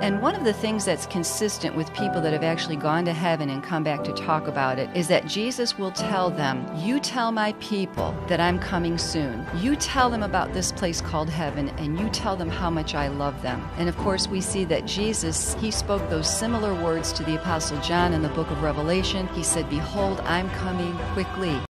And one of the things that's consistent with people that have actually gone to heaven and come back to talk about it is that Jesus will tell them, You tell my people that I'm coming soon. You tell them about this place called heaven, and you tell them how much I love them. And of course, we see that Jesus, he spoke those similar words to the Apostle John in the book of Revelation. He said, Behold, I'm coming quickly.